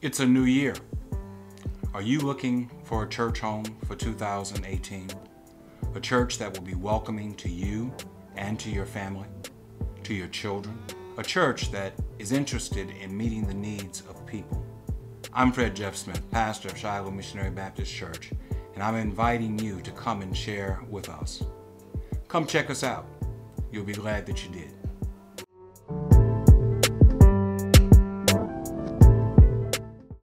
It's a new year. Are you looking for a church home for 2018? A church that will be welcoming to you and to your family, to your children? A church that is interested in meeting the needs of people. I'm Fred Jeff Smith, pastor of Shiloh Missionary Baptist Church, and I'm inviting you to come and share with us. Come check us out. You'll be glad that you did.